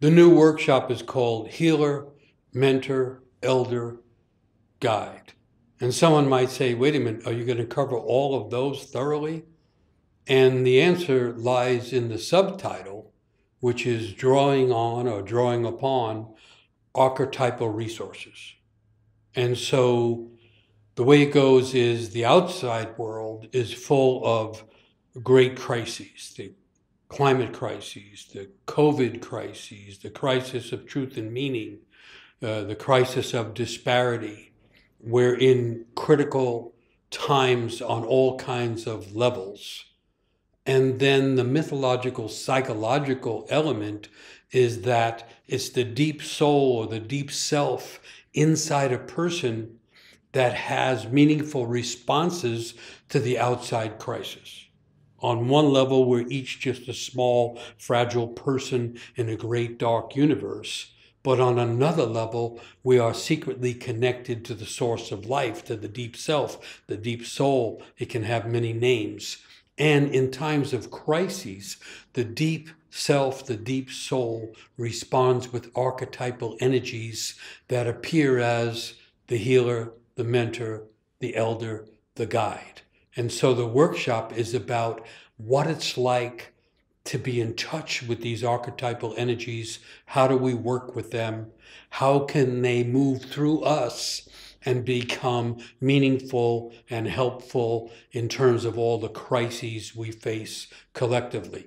The new workshop is called Healer, Mentor, Elder, Guide. And someone might say, wait a minute, are you going to cover all of those thoroughly? And the answer lies in the subtitle, which is drawing on or drawing upon archetypal resources. And so the way it goes is the outside world is full of great crises the climate crises, the COVID crises, the crisis of truth and meaning, uh, the crisis of disparity. We're in critical times on all kinds of levels. And then the mythological, psychological element is that it's the deep soul or the deep self inside a person that has meaningful responses to the outside crisis. On one level, we're each just a small, fragile person in a great dark universe. But on another level, we are secretly connected to the source of life, to the deep self, the deep soul. It can have many names. And in times of crises, the deep self, the deep soul, responds with archetypal energies that appear as the healer, the mentor, the elder, the guide. And so the workshop is about what it's like to be in touch with these archetypal energies. How do we work with them? How can they move through us and become meaningful and helpful in terms of all the crises we face collectively?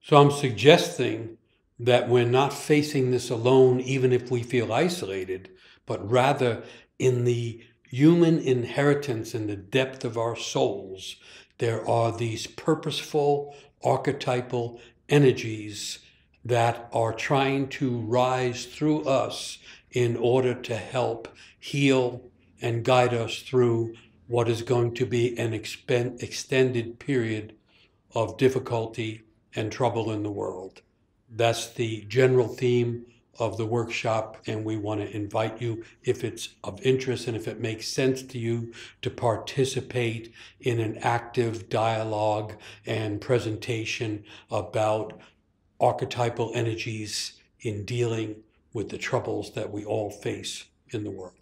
So I'm suggesting that we're not facing this alone, even if we feel isolated, but rather in the human inheritance in the depth of our souls, there are these purposeful, archetypal energies that are trying to rise through us in order to help heal and guide us through what is going to be an extended period of difficulty and trouble in the world. That's the general theme of the workshop, and we want to invite you, if it's of interest and if it makes sense to you, to participate in an active dialogue and presentation about archetypal energies in dealing with the troubles that we all face in the world.